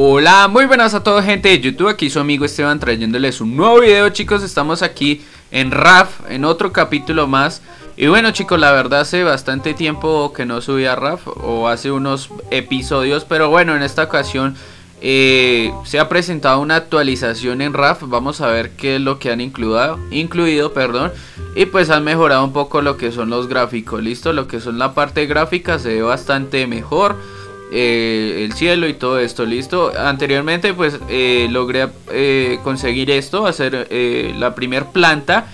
Hola, muy buenas a toda gente de YouTube, aquí su amigo Esteban trayéndoles un nuevo video chicos, estamos aquí en RAF, en otro capítulo más. Y bueno chicos, la verdad hace bastante tiempo que no subía RAF, o hace unos episodios, pero bueno, en esta ocasión eh, se ha presentado una actualización en RAF, vamos a ver qué es lo que han incluido, incluido perdón, y pues han mejorado un poco lo que son los gráficos, listo, lo que son la parte gráfica se ve bastante mejor eh, el cielo y todo esto, listo. Anteriormente pues eh, logré eh, conseguir esto, hacer la primer planta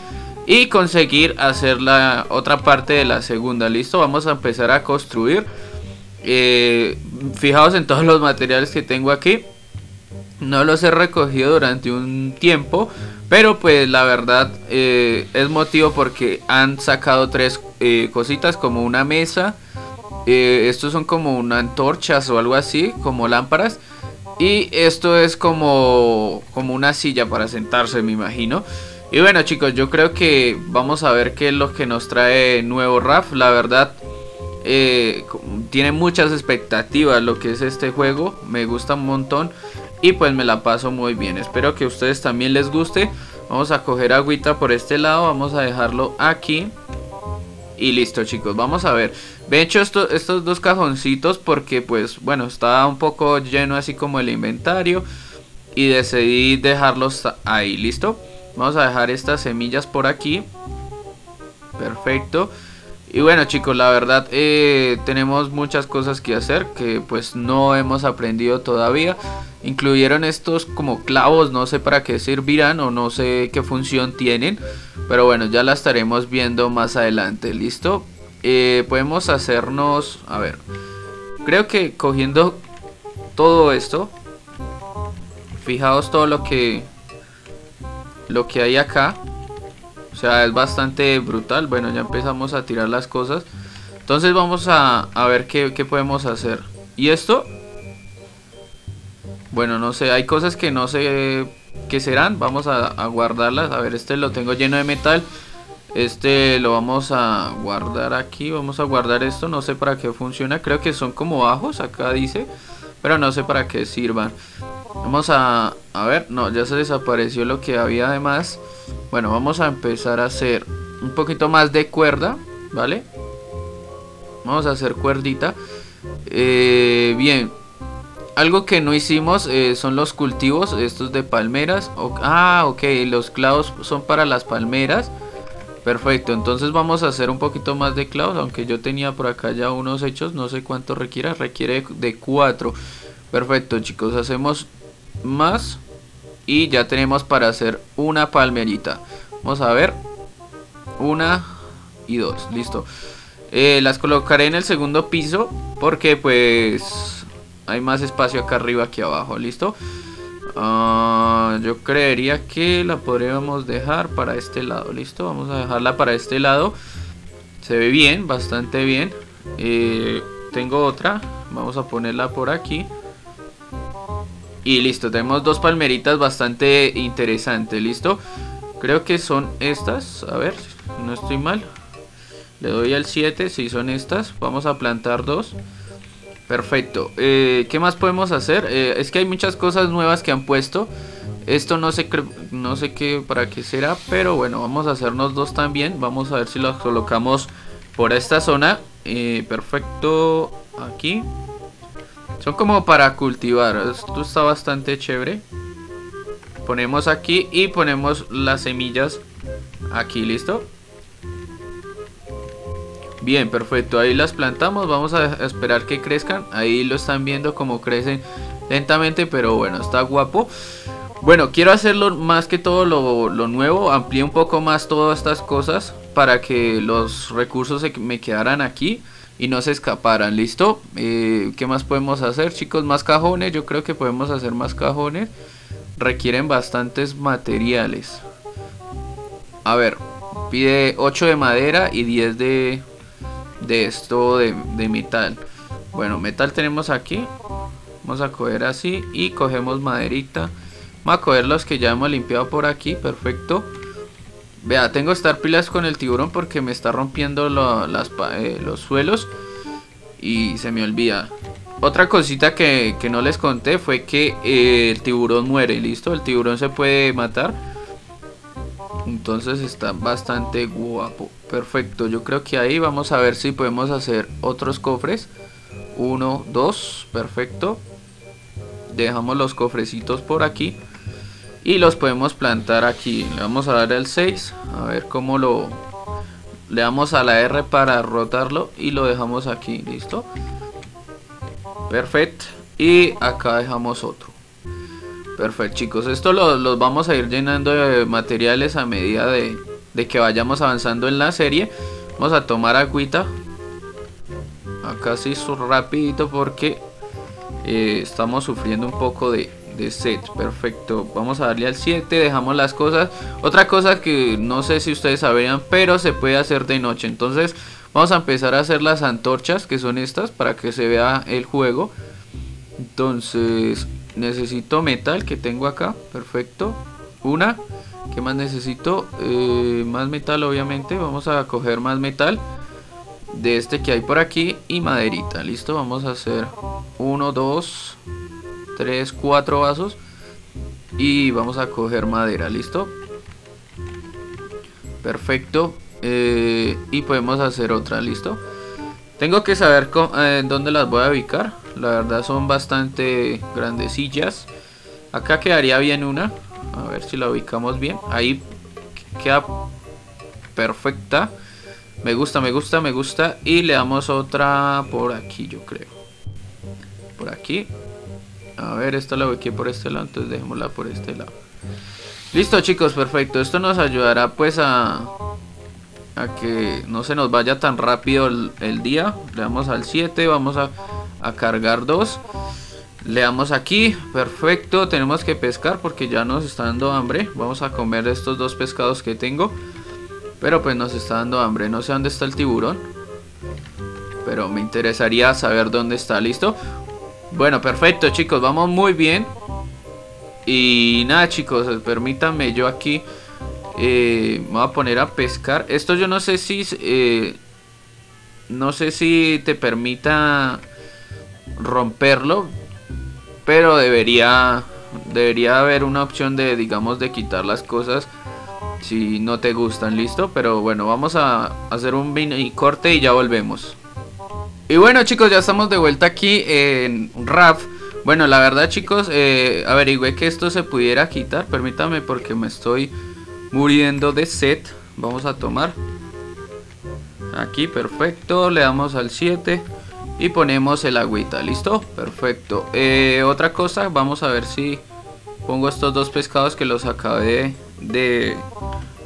y conseguir hacer la otra parte de la segunda, listo. Vamos a empezar a construir. fijaos en todos los materiales que tengo aquí. No los he recogido durante un tiempo, pero pues la verdad es motivo porque han sacado tres cositas como una mesa eh, estos son como una antorchas o algo así, como lámparas. Y esto es como, como una silla para sentarse, me imagino. Y bueno chicos, yo creo que vamos a ver qué es lo que nos trae nuevo RAF. La verdad, eh, tiene muchas expectativas lo que es este juego. Me gusta un montón. Y pues me la paso muy bien. Espero que a ustedes también les guste. Vamos a coger agüita por este lado. Vamos a dejarlo aquí. Y listo chicos, vamos a ver. De hecho estos dos cajoncitos porque pues bueno está un poco lleno así como el inventario Y decidí dejarlos ahí, listo Vamos a dejar estas semillas por aquí. Perfecto y bueno chicos, la verdad eh, tenemos muchas cosas que hacer que pues no hemos aprendido todavía. Incluyeron estos como clavos, no sé para qué servirán o no sé qué función tienen. Pero bueno, ya la estaremos viendo más adelante, ¿listo? Eh, podemos hacernos, a ver, creo que cogiendo todo esto, fijaos todo lo que, lo que hay acá. O sea, es bastante brutal. Bueno, ya empezamos a tirar las cosas. Entonces vamos a, ver qué, podemos hacer. ¿Y esto? Bueno, no sé, hay cosas que no sé qué serán. Vamos a, a guardarlas. A ver, este lo tengo lleno de metal. Este lo vamos a guardar aquí. Vamos a guardar esto. No sé para qué funciona. Creo que son como bajos. Acá dice. Pero no sé para qué sirvan. Vamos a... A ver. No, ya se desapareció lo que había además. Bueno, vamos a empezar a hacer un poquito más de cuerda, ¿vale? Vamos a hacer cuerdita. Eh, bien, algo que no hicimos eh, son los cultivos, estos de palmeras. ah, ok, los clavos son para las palmeras. Perfecto, entonces vamos a hacer un poquito más de clavos, aunque yo tenía por acá ya unos hechos, no sé cuánto requiere, requiere de cuatro. Perfecto chicos, hacemos más y ya tenemos para hacer una palmerita. Vamos a ver. Una y dos. Listo. Eh, las colocaré en el segundo piso. Porque pues hay más espacio acá arriba que abajo. Listo. Ah, yo creería que la podríamos dejar para este lado. Listo. Vamos a dejarla para este lado. Se ve bien, bastante bien. Eh, tengo otra. Vamos a ponerla por aquí. Y listo, tenemos dos palmeritas bastante interesantes, ¿listo? Creo que son estas, a ver, no estoy mal Le doy al 7, si son estas Vamos a plantar dos Perfecto, eh, ¿qué más podemos hacer? Eh, es que hay muchas cosas nuevas que han puesto Esto no sé, no sé qué, para qué será Pero bueno, vamos a hacernos dos también Vamos a ver si los colocamos por esta zona eh, Perfecto, aquí son como para cultivar. Esto está bastante chévere. Ponemos aquí y ponemos las semillas aquí, ¿listo? Bien, perfecto. Ahí las plantamos. Vamos a esperar que crezcan. Ahí lo están viendo como crecen lentamente, pero bueno, está guapo. Bueno, quiero hacerlo más que todo lo, lo nuevo. Amplié un poco más todas estas cosas para que los recursos se me quedaran aquí y no se escaparan, ¿listo? Eh, ¿Qué más podemos hacer, chicos? Más cajones, yo creo que podemos hacer más cajones. Requieren bastantes materiales. A ver, pide 8 de madera y 10 de, de esto de, de metal. Bueno, metal tenemos aquí. Vamos a coger así y cogemos maderita. Vamos a coger los que ya hemos limpiado por aquí, perfecto. Vea, tengo que estar pilas con el tiburón porque me está rompiendo eh, los suelos y se me olvida. otra cosita que, no les conté fue que eh, el tiburón muere, ¿listo? El tiburón se puede matar. Entonces está bastante guapo. Perfecto, yo creo que ahí vamos a ver si podemos hacer otros cofres. Uno, dos, perfecto. Dejamos los cofrecitos por aquí. Y los podemos plantar aquí. Le vamos a dar el 6. A ver cómo lo... Le damos a la R para rotarlo y lo dejamos aquí, ¿listo? Perfecto. Y acá dejamos otro. Perfecto chicos, esto los vamos a ir llenando de materiales a medida de, que vayamos avanzando en la serie. Vamos a tomar agüita. Acá sí rapidito porque eh, estamos sufriendo un poco de, de set. Perfecto, vamos a darle al 7, dejamos las cosas. Otra cosa que no sé si ustedes sabrían, pero se puede hacer de noche. Entonces vamos a empezar a hacer las antorchas, que son estas, para que se vea el juego. Entonces necesito metal que tengo acá, perfecto. Una, ¿qué más necesito? Eh, más metal obviamente, vamos a coger más metal de este que hay por aquí y maderita, listo, vamos a hacer uno, dos, tres, cuatro vasos y vamos a coger madera, listo. Perfecto, eh, y podemos hacer otra, listo. Tengo que saber eh, dónde las voy a ubicar. La verdad son bastante grandecillas. Acá quedaría bien una. A ver si la ubicamos bien. Ahí queda perfecta. Me gusta, me gusta, me gusta. Y le damos otra por aquí, yo creo. Por aquí. A ver, esta la ubiqué por este lado. Entonces dejémosla por este lado. Listo, chicos, perfecto. Esto nos ayudará pues a, a que no se nos vaya tan rápido el, el día. Le damos al 7. Vamos a a cargar dos. Le damos aquí, perfecto, tenemos que pescar porque ya nos está dando hambre. Vamos a comer estos dos pescados que tengo. Pero pues nos está dando hambre, no sé dónde está el tiburón. Pero me interesaría saber dónde está, ¿listo? Bueno, perfecto chicos, vamos muy bien. Y nada chicos, permítanme yo aquí eh, me voy a poner a pescar. Esto yo no sé si... Eh, no sé si te permita romperlo, pero debería debería haber una opción de digamos de quitar las cosas si no te gustan, listo, pero bueno, vamos a hacer un y corte y ya volvemos. Y bueno chicos, ya estamos de vuelta aquí en RAF. Bueno, la verdad chicos, eh, averigüé que esto se pudiera quitar, permítame porque me estoy muriendo de set. Vamos a tomar. Aquí, perfecto, le damos al 7 y ponemos el agüita, ¿listo? Perfecto. Eh, otra cosa, vamos a ver si pongo estos dos pescados que los acabé de,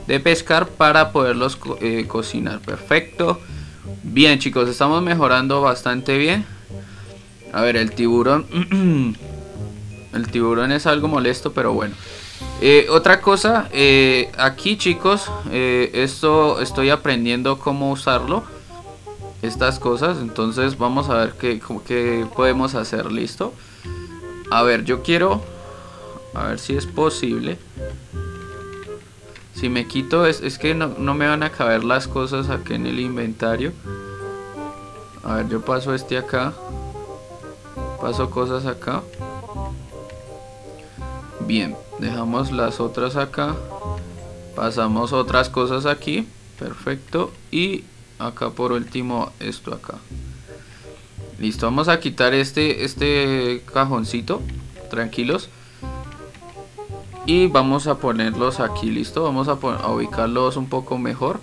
de pescar para poderlos eh, cocinar. Perfecto. Bien chicos, estamos mejorando bastante bien. A ver, el tiburón... el tiburón es algo molesto, pero bueno. Eh, otra cosa, aquí chicos, esto estoy aprendiendo cómo usarlo estas cosas. Entonces vamos a ver qué, qué podemos hacer. ¿Listo? A ver, yo quiero... A ver si es posible. Si me quito, es, es que no, no, me van a caber las cosas aquí en el inventario. A ver, yo paso este acá. Paso cosas acá. Bien, dejamos las otras acá. Pasamos otras cosas aquí. Perfecto. Y acá por último esto acá. Listo vamos a quitar este este cajoncito tranquilos. Y vamos a ponerlos aquí listo. Vamos a, ubicarlos un poco mejor.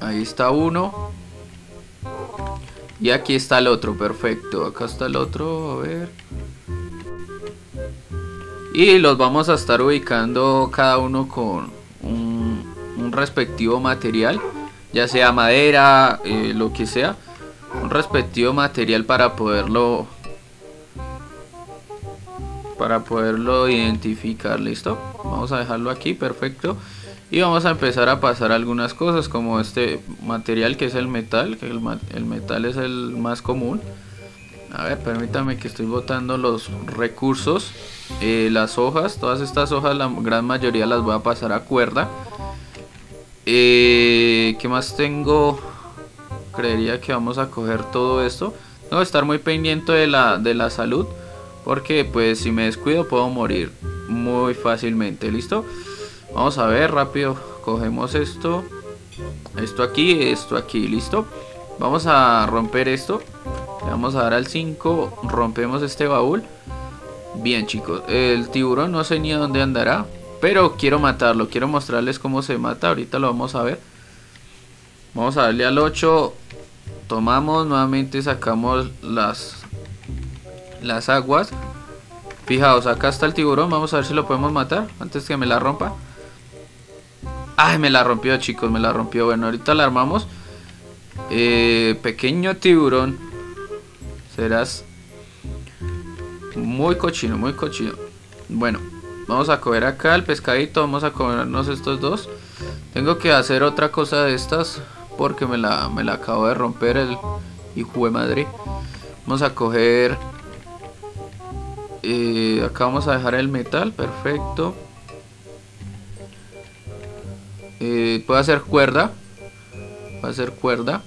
Ahí está uno. Y aquí está el otro perfecto. Acá está el otro a ver. Y los vamos a estar ubicando cada uno con un respectivo material ya sea madera, eh, lo que sea, un respectivo material para poderlo para poderlo identificar, listo. Vamos a dejarlo aquí, perfecto. Y vamos a empezar a pasar algunas cosas como este material que es el metal, que el, metal es el más común. A ver, permítame que estoy botando los recursos. Eh, las hojas, todas estas hojas, la gran mayoría las voy a pasar a cuerda. Eh, ¿Qué más tengo? Creería que vamos a coger todo esto. Que estar muy pendiente de la, de la salud. Porque pues si me descuido puedo morir muy fácilmente. ¿Listo? Vamos a ver rápido. Cogemos esto. Esto aquí, esto aquí. ¿Listo? Vamos a romper esto. Le vamos a dar al 5. Rompemos este baúl. Bien chicos. El tiburón no sé ni a dónde andará. Pero quiero matarlo. Quiero mostrarles cómo se mata. Ahorita lo vamos a ver. Vamos a darle al 8. Tomamos. Nuevamente sacamos las las aguas. Fijaos, acá está el tiburón. Vamos a ver si lo podemos matar antes que me la rompa. Ay, me la rompió, chicos. Me la rompió. Bueno, ahorita la armamos. Eh, pequeño tiburón. Serás muy cochino, muy cochino. Bueno, vamos a coger acá el pescadito. Vamos a comernos estos dos. Tengo que hacer otra cosa de estas. Porque me la, me la acabo de romper el hijo de madre. Vamos a coger eh, acá vamos a dejar el metal, perfecto. Eh, puedo hacer cuerda. Voy a hacer cuerda.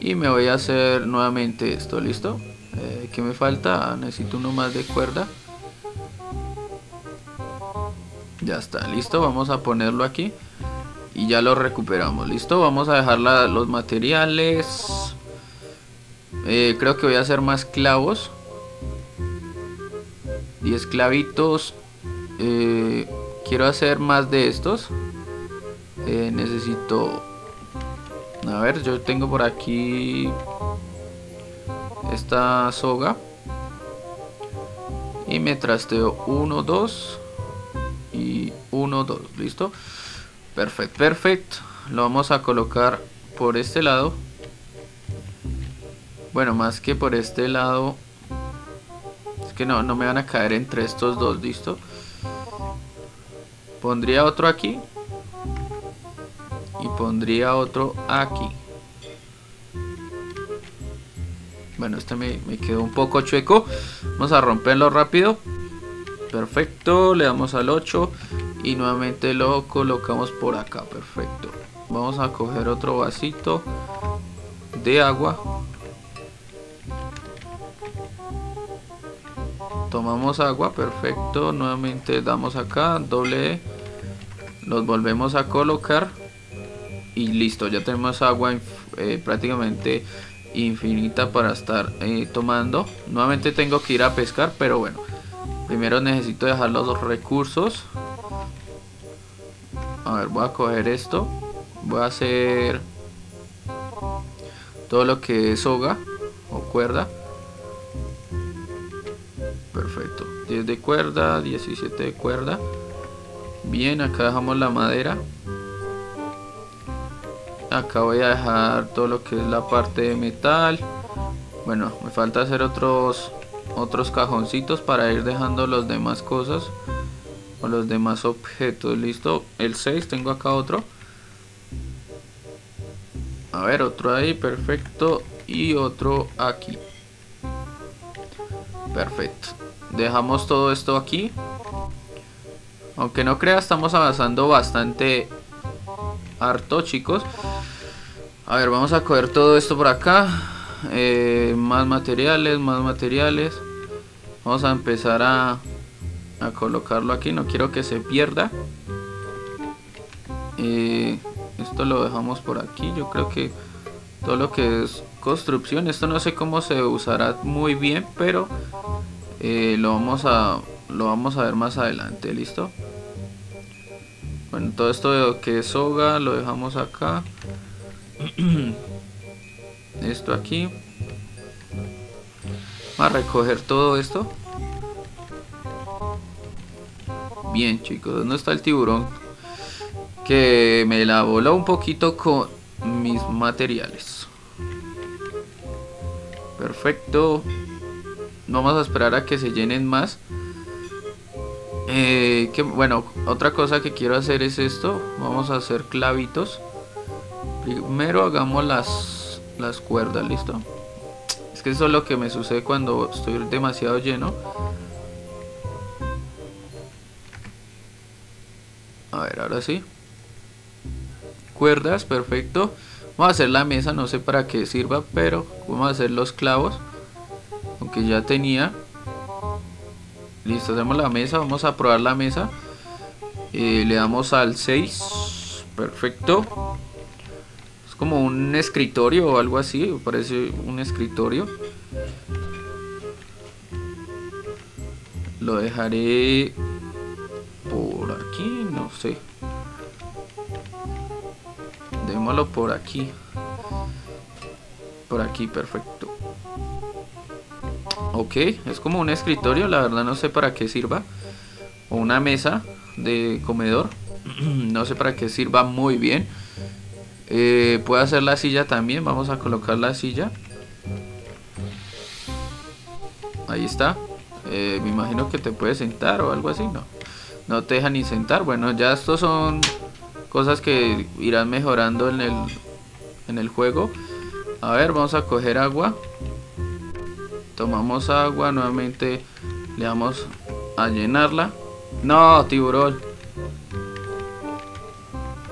Y me voy a hacer nuevamente esto, ¿listo? Eh, ¿Qué me falta? Necesito uno más de cuerda. Ya está, listo. Vamos a ponerlo aquí. Y ya lo recuperamos, ¿listo? Vamos a dejar los materiales. Eh, creo que voy a hacer más clavos. 10 clavitos. Eh, quiero hacer más de estos. Eh, necesito... A ver, yo tengo por aquí esta soga. Y me trasteo 1, 2 y 1, 2. ¿Listo? Perfecto, perfecto. Lo vamos a colocar por este lado. Bueno, más que por este lado que no, no me van a caer entre estos dos, ¿listo? Pondría otro aquí. Y pondría otro aquí. Bueno, este me quedó un poco chueco. Vamos a romperlo rápido. Perfecto, le damos al 8 y nuevamente lo colocamos por acá. Perfecto. Vamos a coger otro vasito de agua. tomamos agua perfecto nuevamente damos acá doble e, los volvemos a colocar y listo ya tenemos agua eh, prácticamente infinita para estar eh, tomando nuevamente tengo que ir a pescar pero bueno primero necesito dejar los recursos. A ver voy a coger esto. Voy a hacer todo lo que es soga o cuerda. Perfecto. 10 de cuerda 17 de cuerda. Bien acá dejamos la madera. Acá voy a dejar todo lo que es la parte de metal. Bueno me falta hacer otros otros cajoncitos para ir dejando las demás cosas o los demás objetos. Listo el 6 tengo acá otro. A ver otro ahí perfecto. Y otro aquí. Perfecto. Dejamos todo esto aquí. Aunque no crea estamos avanzando bastante harto chicos. A ver vamos a coger todo esto por acá eh, más materiales más materiales. Vamos a empezar a, a colocarlo aquí. No quiero que se pierda. Esto lo dejamos por aquí. Yo creo que todo lo que es construcción esto no sé cómo se usará muy bien pero eh, lo vamos a lo vamos a ver más adelante. Listo bueno todo esto que es soga lo dejamos acá esto aquí. Vamos a recoger todo esto. Bien chicos ¿dónde está el tiburón? que me la voló un poquito con mis materiales. Perfecto. Vamos a esperar a que se llenen más. Eh, que, bueno otra cosa que quiero hacer es esto. Vamos a hacer clavitos. Primero hagamos las las cuerdas listo es que eso es lo que me sucede cuando estoy demasiado lleno a ver ahora sí cuerdas perfecto Vamos a hacer la mesa, no sé para qué sirva, pero vamos a hacer los clavos. Aunque ya tenía. Listo, hacemos la mesa, vamos a probar la mesa. Eh, le damos al 6. Perfecto. Como un escritorio o algo así, parece un escritorio. Lo dejaré por aquí, no sé. Démoslo por aquí. Por aquí, perfecto. Ok, es como un escritorio, la verdad no sé para qué sirva. O una mesa de comedor. no sé para qué sirva muy bien. Eh, puede hacer la silla también, vamos a colocar la silla. Ahí está. Eh, me imagino que te puedes sentar o algo así, no. No te deja ni sentar. Bueno, ya estos son cosas que irán mejorando en el, en el juego. A ver, vamos a coger agua. Tomamos agua, nuevamente le damos a llenarla. No, tiburón.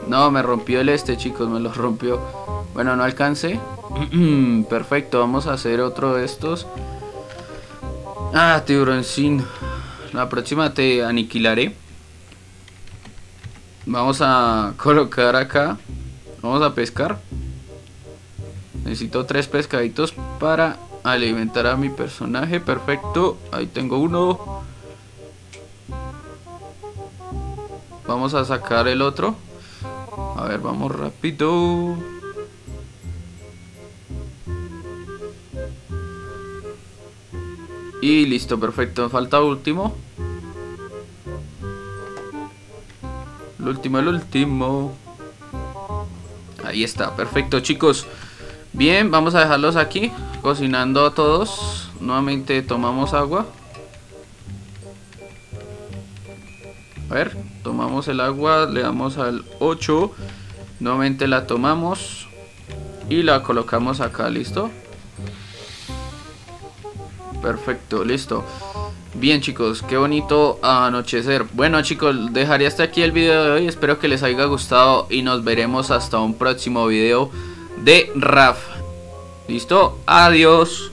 No, me rompió el este, chicos, me lo rompió. Bueno, no alcancé. Perfecto, vamos a hacer otro de estos. Ah, sin La próxima te aniquilaré. Vamos a colocar acá. Vamos a pescar. Necesito tres pescaditos para alimentar a mi personaje. Perfecto. Ahí tengo uno. Vamos a sacar el otro. A ver, vamos rápido. Y listo, perfecto. Falta último. El último, el último. Ahí está, perfecto chicos. Bien, vamos a dejarlos aquí. Cocinando todos. Nuevamente tomamos agua. A ver, tomamos el agua, le damos al 8. Nuevamente la tomamos. Y la colocamos acá, ¿listo? Perfecto, listo. Bien chicos, qué bonito anochecer. Bueno chicos, dejaré hasta aquí el video de hoy. Espero que les haya gustado y nos veremos hasta un próximo video de RAF. ¿Listo? Adiós.